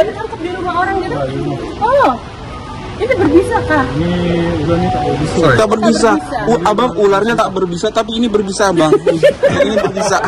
Udah ditangkap di rumah orang gitu? Oh, itu berbisa kah? Ini nih tak bisa. Tak berbisa. berbisa. U- abang ularnya tak berbisa, tapi ini berbisa abang. Yang ini berbisa.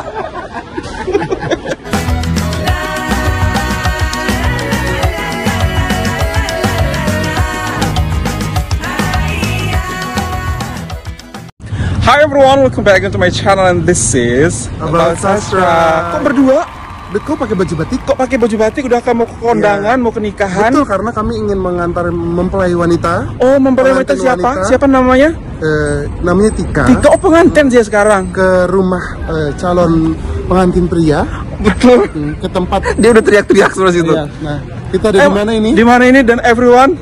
Hi everyone, welcome back into my channel and this is Abang Sastra. Kok berdua? Kok pakai baju batik? Kok pakai baju batik? Udah kamu ke kondangan, mau ke nikahan? Betul karena kami ingin mengantar mempelai wanita. Oh, mempelai wanita siapa? wanita. Siapa namanya? Eh, namanya Tika. Tika, oh pengantin dia sekarang. Ke rumah eh, calon pengantin pria. Betul. Hmm, Ke tempat. Dia udah teriak-teriak sebelah situ. Iya. Nah, kita ada Eh, di mana ini? Di mana ini dan everyone?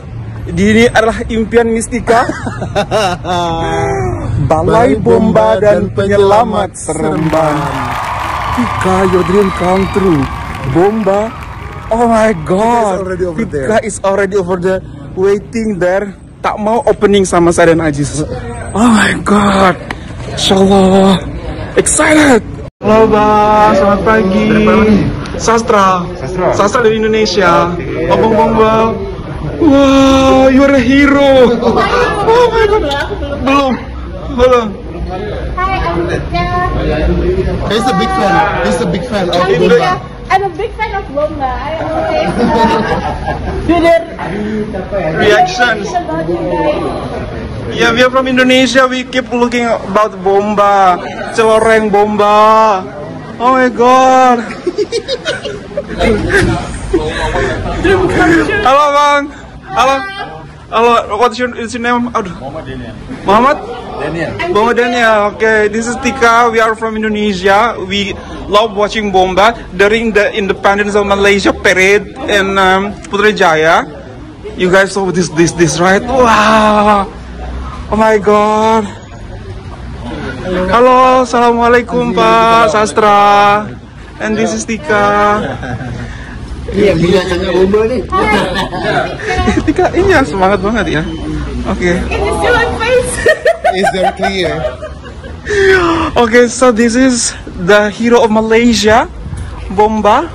Di ini adalah impian mistika. Balai Bomba dan Penyelamat Seremban. Tika, your dream come true. Bomba. Oh my god. already over Tika there. is already over there waiting there. Tak mau opening sama saya dan Ajis. Oh my god. Insyaallah. Excited. Halo Bang, selamat pagi. Sastra. Sastra. dari Indonesia. Bang Bang Bang. Wow, you're a hero. Oh my god. Belum. Belum. Hai, I'm Tika. He's a big fan. He's a big fan of I'm. I'm a big fan of Bomba. I always do their Reactions. about you guys. Yeah, we are from Indonesia. We keep looking about bomba, celoreng bomba. Oh my god. Halo bang. Halo. Halo. What's your, is your name? Aduh. Muhammad Daniel. Muhammad Daniel. Muhammad Daniel. Okay, this is Tika. We are from Indonesia. We love watching bomba during the Independence of Malaysia parade in um, Putrajaya. You guys saw this, this, this, right? Wow. Oh my god. Halo, assalamualaikum Pak Sastra. And this is Tika. Iya, biasanya Bomba nih. Tika, ini ya semangat banget ya. Oke. Face? It's very clear. Okay, so this is the hero of Malaysia, Bomba.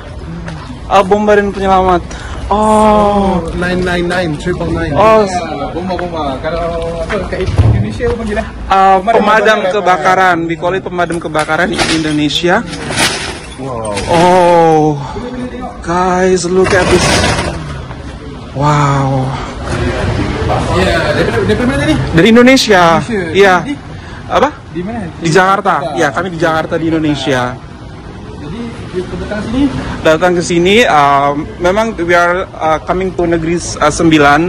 Uh, Bomba dan penyelamat. Oh, 999, triple nine. oh, Bomba bomba. Kalau ke Indonesia apa panggil lah? uh, pemadam kebakaran. We call it pemadam kebakaran in Indonesia. Oh, guys, look at this. Wow. Ya, dari dari mana tadi? Dari Indonesia. Iya. Apa? Di mana? Di Jakarta. Ya, kami di Jakarta di Indonesia. Jadi di kebetulan sini Datang ke sini, uh, memang we are uh, coming to negeri uh, sembilan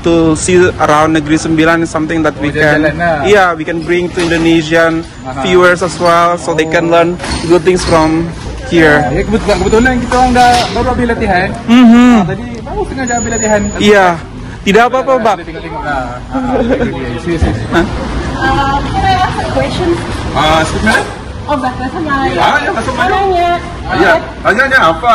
to see around negeri sembilan is something that we Oh, can, jalan-jalan lah. yeah, we can bring to Indonesian viewers as well, so they can learn good things from here. Ya kebetulan, kebetulan kita orang dah baru habis latihan. Mhm. Ah, tadi baru sengaja habis latihan. Iya, tidak apa-apa, Pak. Tengok-tengok. Ah, isi, isi. Um, can I ask a question? Ah, sebenarnya? Oh, bahasa sama Ah, ya, langsung Mau aja. nanya. Iya, tanya apa?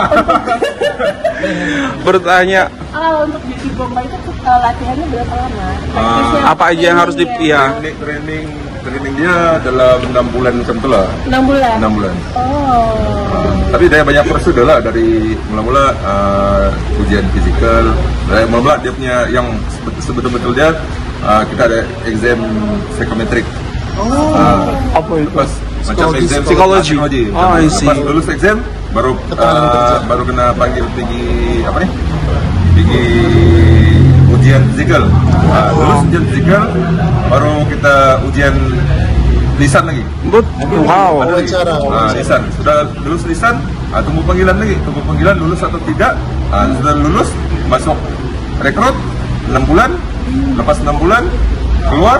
Bertanya Ah, untuk beauty bomba itu uh, latihannya berapa lama? Praktisnya apa aja yang harus di, iya. Training, training, training dia dalam enam bulan macam tu lah. Enam bulan. Enam bulan. Oh. Tapi dia banyak prosedur lah dari mula-mula uh, ujian fizikal. Dari mula-mula dia punya yang sebe- sebetul-betul dia uh, kita ada exam psikometrik. Oh. Apa itu? Lepas macam exam psikologi. psikologi. Oh, I see. Lepas lulus exam baru uh, baru kena panggil pergi apa ni? Pergi ujian fizikal. Uh, lulus ujian fizikal baru kita ujian lisan lagi. But, wow. Ada lagi. Wawancara, Ah, wawancara. lisan. Sudah lulus lisan, ah, tunggu panggilan lagi. Tunggu panggilan lulus atau tidak. Ah, sudah lulus, masuk rekrut 6 bulan. Lepas 6 bulan keluar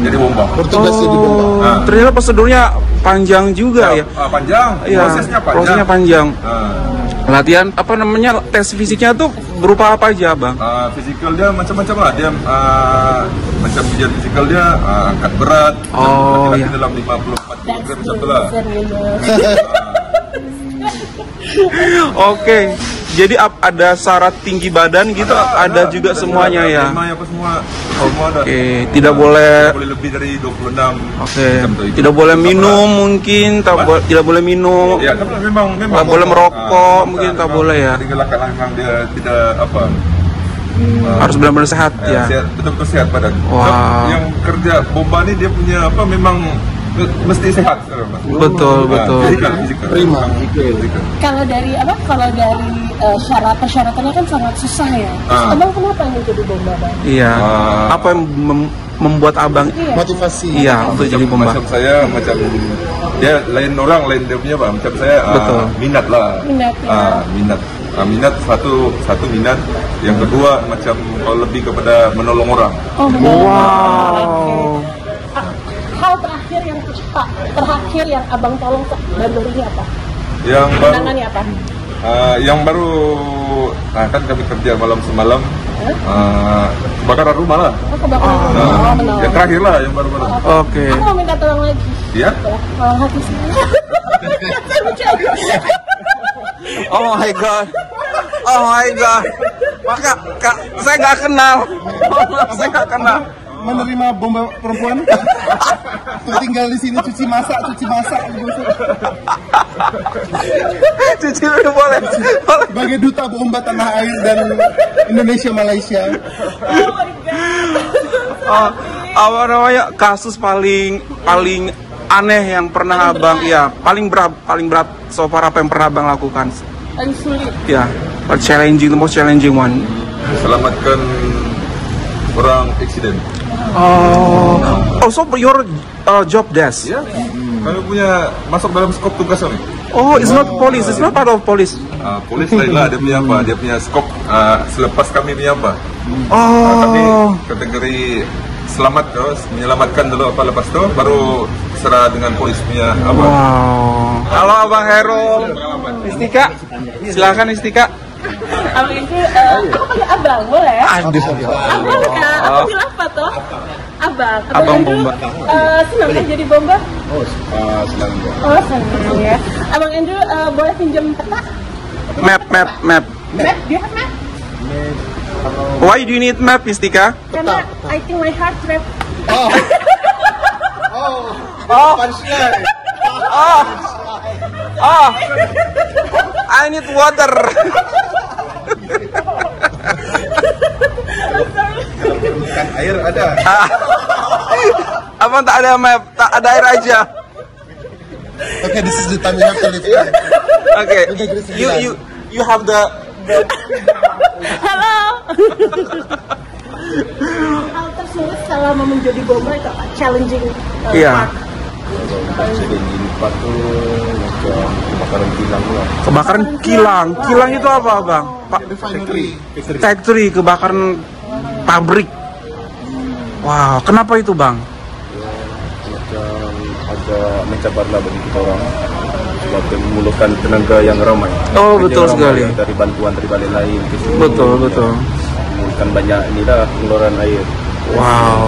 jadi bomba. Bertugas jadi Bomba. Oh, Ah. ternyata prosedurnya panjang juga ya. Ah, panjang. Iya, Prosesnya panjang. prosesnya panjang. Ah, Latihan apa namanya tes fisiknya tuh berupa apa aja, Bang? ah, fizikal dia macam-macam lah. Dia ah, macam ujian fizikal dia ah, angkat berat. Oh, iya. dalam 54 kg That's macam the tu lah. Oke. Jadi ada syarat tinggi badan gitu, ada, juga semuanya ya. Tema apa semua, semua ada. Oke, tidak boleh Tidak boleh lebih dari 26. Oke, itu. tidak boleh minum mungkin, tak bo- tidak boleh minum. Ya, tapi memang memang Tak boleh merokok, Ah, mungkin tak memang boleh ya. Lah memang dia tidak apa. Harus benar-benar sehat eh, ya. Sehat, betul-betul sehat badan. Sebab Yang kerja bomba ni dia punya apa memang me- mesti sehat. Betul, Ah, betul. Prima. Kalau dari apa? Kalau dari eh, syarat persyaratannya kan sangat susah ya. Ah. abang kenapa ingin jadi bomba bang? Iya. Ah. Apa yang mem- membuat abang Iya. Motivasi. iya untuk jadi bomba? macam saya macam dia lain orang lain dia punya pak macam saya ah, Betul. minat lah Minat, ya. Ah, minat Ah, minat satu satu minat yang kedua macam kalau lebih kepada menolong orang Oh benar. Wow. Oke. Ah, Hal terakhir yang Pak, terakhir yang abang tolong ke Bandung ini apa? yang baru apa? ah, yang baru nah kan kami kerja malam semalam ah, kebakaran rumah lah Oh kebakaran rumah. Ah, Oh, yang terakhir lah yang baru baru Oke. Aku mau minta tolong lagi. ya Ya, tolong hati. Oh my god. Oh my god. Maka kak, saya nggak kenal. saya nggak kenal. Menerima bomba perempuan? Untuk tinggal di sini cuci masak, cuci masak. Cuci dulu boleh. Sebagai duta bomba tanah air dan Indonesia Malaysia. Oh my god. Oh, apa namanya kasus paling paling aneh yang pernah abang ya paling berat paling berat so far apa yang pernah abang lakukan Paling sulit. ya paling challenging the most challenging one selamatkan orang accident oh oh so your uh, job desk? Ya. Kami punya masuk dalam skop tugas kami. Oh it's not police it's not part of police. Ah, polis lain lah dia punya apa dia punya skop ah, selepas kami punya apa. Ah, kami oh kategori selamat terus menyelamatkan dulu apa lepas itu baru serah dengan polis punya apa. Wow. Halo abang Herul Istika silakan Istika Abang itu, eh, aku panggil abang, boleh? aduh Abang kak, aku bilang apa toh? Abang. Abang Andrew, bomba. eh, senang kan jadi bomba? Ah, senang Oh senang ya. Abang Andrew eh, boleh pinjam peta? map map map Map? Dia map? why do you need map Istika Karena I think my heart rate Oh. oh Punchline. oh oh I need water air ada. Abang tak ada map, tak ada air aja. Okay, this is the time you have to leave. Okay, you you you have the Halo. Hal tersulit selama menjadi bomba itu apa? Challenging. eh, Iya. part. kebakaran kilang. Kilang itu apa, Bang? Pak Refinery. factory kebakaran pabrik. Wow, kenapa itu, Bang? macam agak mencabarlah bagi kita orang sebab dia memerlukan tenaga yang ramai. Oh, Kerja betul ramai sekali. Dari bantuan dari balai lain ke sini. Betul, Ya, betul. Memerlukan banyak ni lah pengeluaran air. Wow.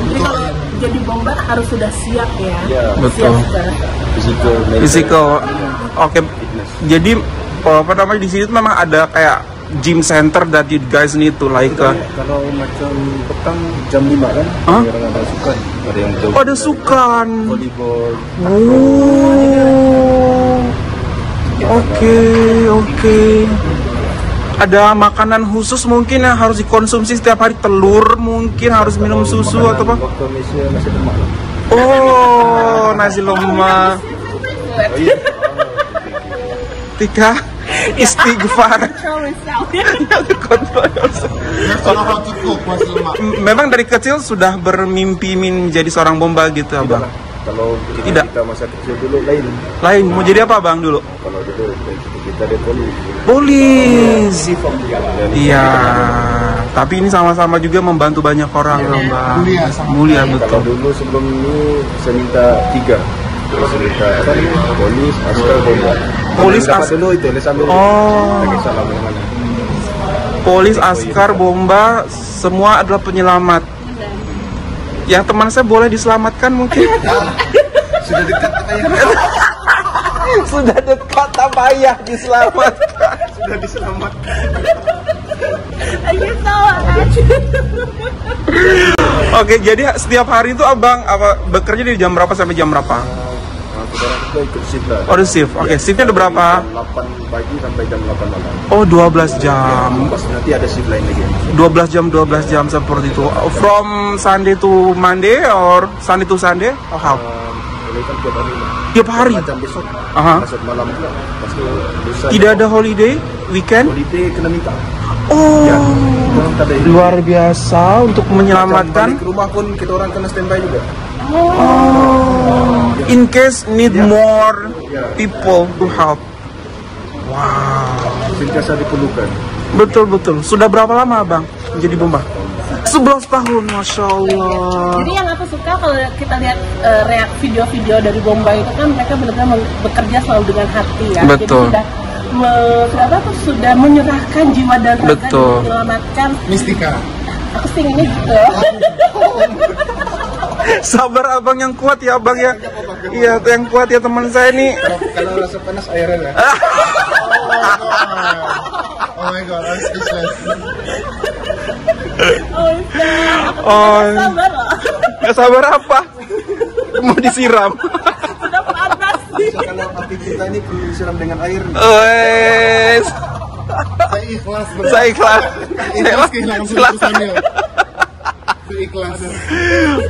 Jadi kalau jadi bomba harus sudah siap ya. Ya, Betul. Siap physical, Physical. Oke. fitness. Jadi apa namanya di sini tuh memang ada kayak gym center that you guys need to like uh, Kalau macam petang jam 5 kan, orang ada sukan. Ada yang jauh. Oh, ada sukan. Volleyball. Oh. Oke, oke. Ada makanan khusus mungkin yang harus dikonsumsi setiap hari telur mungkin harus minum susu atau apa? Oh, nasi lemak. Tika istighfar. Memang dari kecil sudah bermimpi menjadi seorang bomba gitu, Abang. Kalau kita, Tidak. kita masa kecil dulu lain. Lain mau jadi apa, Bang dulu? Kalau dulu kita ada polis. Polis. Iya. Tapi ini sama-sama juga membantu banyak orang, loh, Bang. Mulia sama. Mulia Kalau betul. dulu sebelum ini saya minta tiga. Saya minta? Polis, askar, bomba. Polis, as- dulu itu, sambil. Oh. Tak kisahlah mana mana. Polis, askar, bomba, semua adalah penyelamat. Yang teman saya boleh diselamatkan mungkin? Sudah dekat. Sudah dekat tak payah diselamatkan. sudah diselamatkan. Oke, jadi setiap hari itu abang apa bekerja dari jam berapa sampai jam berapa? Saudara kita ikut shift lah. Oh, ada shift. Oke, shiftnya ada berapa? Jam 8 pagi sampai jam 8 malam. Oh, 12 jam. Nanti ada shift lain lagi. 12 jam 12 jam seperti itu. From Sunday to Monday or Sunday to Sunday? Oh, how? Um, kan tiap hari. Tiap hari. Macam besok. Aha. Besok malam pula. Lepas tu lusa. Tidak ada holiday, weekend? Holiday kena minta. Oh, Ya. Luar biasa untuk Macam menyelamatkan. balik ke rumah pun kita orang kena standby juga. Oh, in case need more people to help. Wow. Sentiasa diperlukan. Betul betul. Sudah berapa lama bang menjadi bomba? 11 tahun, masya Allah. Jadi yang aku suka kalau kita lihat reak video-video dari Bomba itu kan mereka benar-benar bekerja selalu dengan hati ya. Betul. Jadi sudah me- sudah apa tuh sudah menyerahkan jiwa dan raga Betul. menyelamatkan. Mistika. Aku singinnya gitu. Sabar abang yang kuat ya abang ya. Iya, tuh yang kuat ya teman saya nih. Kalau rasa panas airnya lah. Oh my god, I'm speechless. oh, Oh. tidak sabar. Gak sabar apa? Mau disiram. Sudah panas. Kalau api kita ini perlu disiram dengan air. Wes, Saya ikhlas saya ikhlas. Saya Ikhlas kehilangan ikhlas. Ikhlas.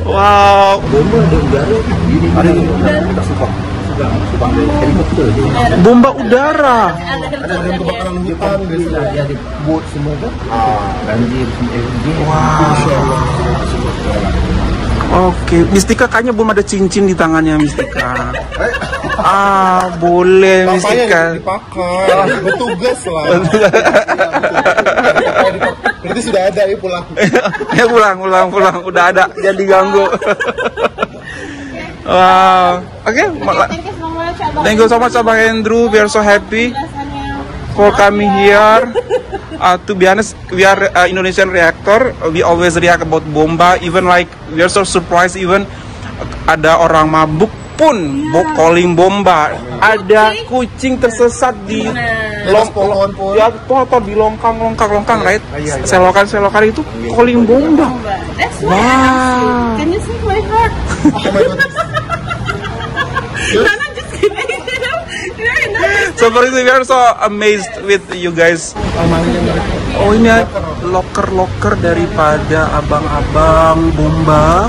Wow. Bomba udara. Ada helikopter Kebakaran hutan gitu. Oke, Mistika kayaknya belum ada cincin di tangannya Mistika. Ah, boleh Mistika. yang dipakai. Bertugas lah. Berarti sudah ada ya pulang. ya pulang, pulang, pulang. Udah ada, jangan diganggu. wow. Oke, mala- Thank you so much, Abang. Andrew. We are so happy for coming here. Uh, to be honest, we are uh, Indonesian reactor. We always react about bomba. Even like we are so surprised. Even ada orang mabuk pun bo calling bomba. Ada kucing tersesat di long pohon. Ya, pohon di longkang, longkang, longkang, right? iya, iya. Selokan, selokan itu calling bomba. You. Can you see my heart? Oh not. Seperti itu, we are so amazed with you guys. Oh ini loker-loker daripada abang-abang bomba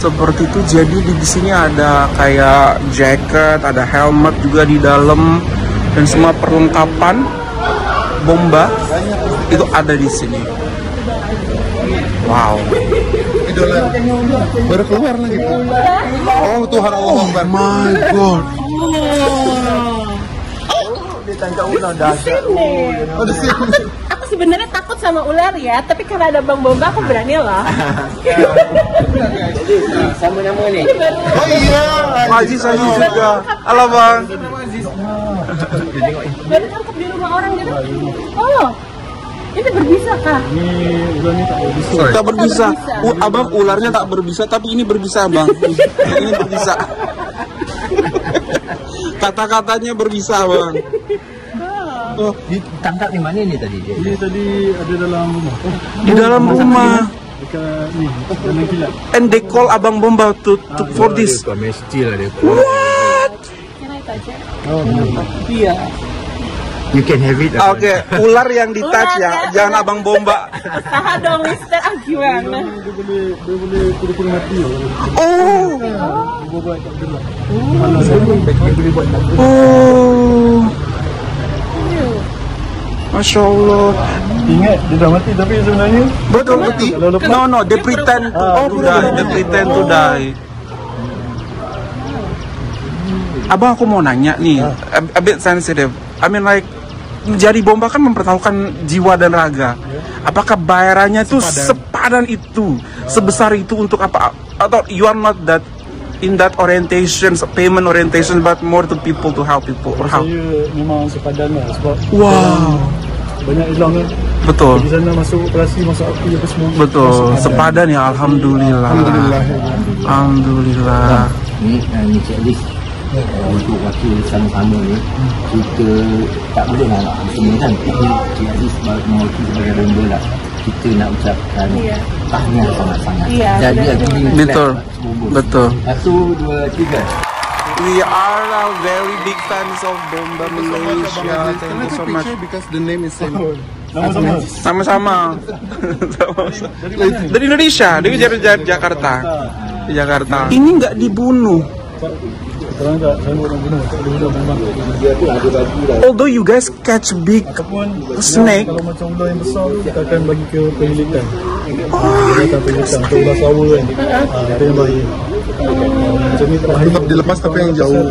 seperti itu. Jadi di sini ada kayak jacket, ada helmet juga di dalam dan semua perlengkapan bomba itu ada di sini. Wow. Idola. Baru keluar lagi. Oh Tuhan Allah Akbar. My God. Oh di sini. Aku sebenarnya takut sama ular ya, tapi karena ada Bang Bomba aku berani loh. Oh iya. Aziz Aziz juga. Halo bang. Baru tangkap di rumah orang gitu. Oh, ini berbisa kah? Tak berbisa. U- abang ularnya tak berbisa, tapi ini berbisa bang. ini berbisa. Kata-katanya berbisa bang. Oh, Ditangkap di mana ini tadi dia? di dalam rumah. And they call abang bomba to, to for this. Kau mesti lah dia. What? Itu aja. Iya. You can have it. Oke, ular yang di touch ya, ya. jangan abang bomba. Saha dong, Mister. Ah, gimana? Oh. Oh. Masya Allah. Ingat dia dah mati tapi sebenarnya Betul betul. No no, they pretend to, to die. They pretend to die. Abang aku mau nanya nih, a, a bit sensitive. I mean like menjadi bomba kan mempertaruhkan jiwa dan raga. Apakah bayarannya itu sepadan itu, sebesar itu untuk apa? Atau you are not that in that orientation, payment orientation, but more to people to help people or how? saya memang sepadan lah sebab Wow, banyak hilang kan betul. di sana masuk operasi masuk api apa semua Betul, sepadan ya Alhamdulillah. Alhamdulillah. Alhamdulillah. Ni, ah, ni checklist. uh, untuk wakil sama-sama ni kita tak boleh lah nak semua kan tapi Cik Aziz mewakili sebagai bomba lah kita nak ucapkan Iya. tahniah sangat-sangat Iya, jadi Betul. Betul. satu dua tiga We are a very big fans of Bomba Malaysia. Thank you so much. because the name is same. Sama-sama. Dari Indonesia, dari Jakarta. Di Jakarta. Ini nggak dibunuh. Although you guys catch big snake, Kalau macam ular yang besar kita akan bagi ke penyelidikan. Kita akan penyelidikan untuk ular sawa kan. Ha, itu yang bahaya. Tetap dilepas tapi yang jauh.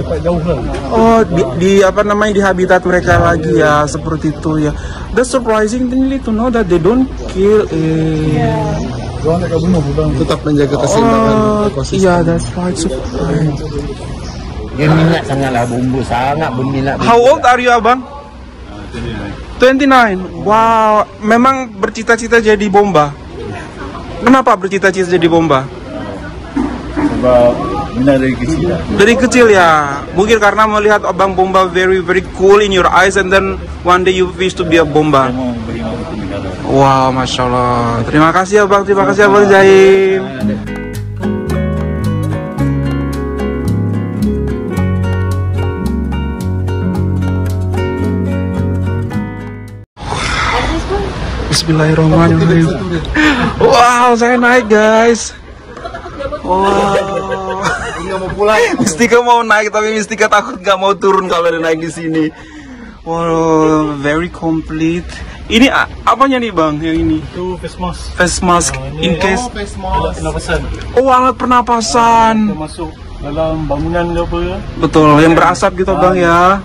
oh di, di apa namanya di habitat mereka lagi ya seperti itu ya. The surprising thing to know that they don't kill. Eh. Orang. Tetap menjaga keseimbangan Oh, ekosistem. iya, that's right. Surprise. dia minat sangatlah bomba sangat berminat How old are you, abang? 29. Wow, memang bercita-cita jadi bomba. Kenapa bercita-cita jadi bomba? Minat dari kecil lah. Dari kecil ya. Mungkin karena melihat abang bomba very very cool in your eyes and then one day you wish to be a bomba. Wow, masya Allah. Terima kasih abang, terima kasih abang Zaim. Bismillahirrahmanirrahim. Wow, saya naik guys. Wow. mau pulang. Mistika mau naik tapi Mistika takut nggak mau turun kalau ada naik di sini. Wow, very complete. Ini apanya nih bang yang ini? Itu face mask. Face mask in case face Alat pernafasan. Oh alat pernapasan Kita masuk dalam bangunan ke apa ya. Betul yang berasap gitu bang ya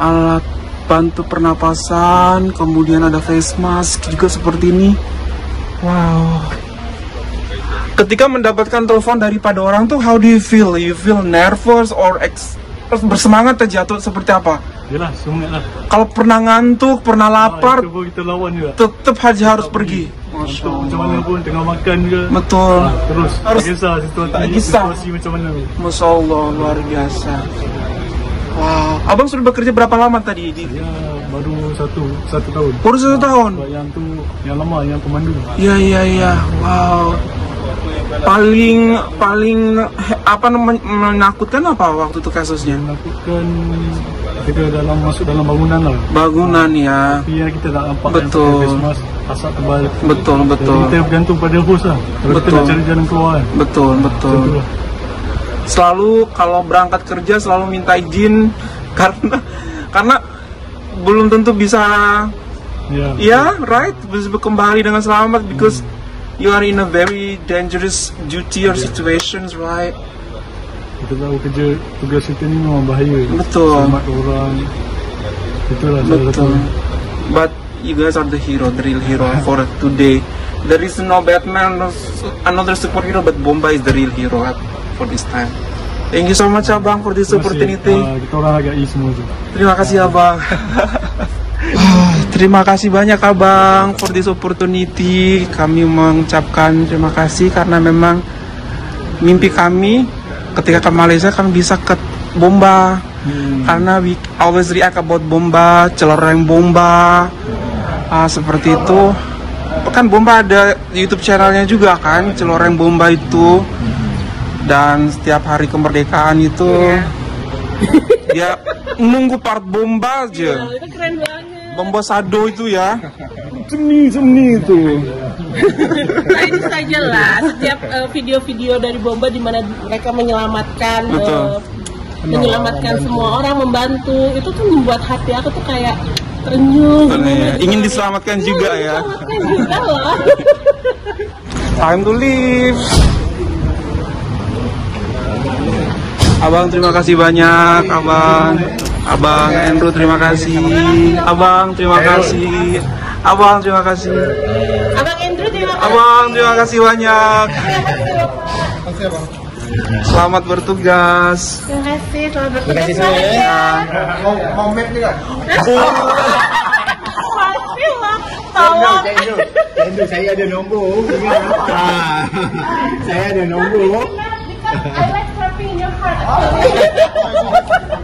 Alat bantu pernapasan Kemudian ada face mask juga seperti ini Wow Ketika mendapatkan telepon daripada orang tuh How do you feel? You feel nervous or ex bersemangat atau seperti apa? Yalah, semangat lah. Kalau pernah ngantuk, pernah lapar Itu pun kita lawan juga. Tetap aja harus pergi Masya macam mana pun tengah makan juga. Betul Ah, terus Harus- tak kisah situasi, tak kisah. situasi macam mana. Masya Allah luar biasa Wow Abang sudah bekerja berapa lama tadi? Di, Ya baru satu satu tahun. Baru satu tahun? Sebab yang tu yang lama yang pemandu. Iya iya iya, wow. Paling paling apa namanya menakutkan apa waktu itu kasusnya? Lakukan kita dalam masuk dalam bangunan lah. Bangunan ya, yang kita tak nampak Betul. asap tebal. betul Jadi betul kita bergantung pada host lah. Kita Betul. nak cari jalan keluar betul betul. Selalu kalau berangkat kerja selalu minta izin karena karena belum tentu bisa Ya. ya right bisa kembali dengan selamat because you are in a very dangerous duty or situations right Kita tahu kerja tugas kita ni memang bahaya. betul Selamat orang. Itulah salah. Betul. But you guys are the hero, the real hero for today. There is no Batman, no another superhero, but Bomba is the real hero for this time. Thank you so much Abang for this opportunity. Ah, kita orang agak i semua tu. Terima kasih Abang. Ah, terima kasih banyak Abang for this opportunity. Kami mengucapkan terima kasih karena memang mimpi kami ketika ke Malaysia kami bisa ke Bomba. Karena we always react about Bomba, celereng Bomba. Ah, seperti itu. Kan Bomba ada YouTube channelnya juga kan, celoreng Bomba itu. Dan setiap hari kemerdekaan itu dia nunggu part bomba aja. itu keren banget Bomba sado itu ya. Seni seni itu. nah itu saja lah setiap eh, video-video dari bomba di mana mereka menyelamatkan Betul. eh, menyelamatkan semua orang membantu itu tuh membuat hati aku tuh kayak terenyuh ya. Ingin diselamatkan juga ya. Diselamatkan juga loh Time to leave. Abang terima kasih banyak, Abang. Abang Andrew terima kasih. Abang terima kasih. Abang terima kasih. abang Andrew terima kasih Abang terima kasih banyak. Selamat bertugas. terima kasih selamat bertugas semuanya Mau mau map nih kan? Masih lah tolong Tentu saya ada nombor. Ah, saya ada nombor. I like in your heart.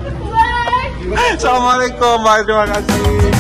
Assalamualaikum, bye. Terima kasih.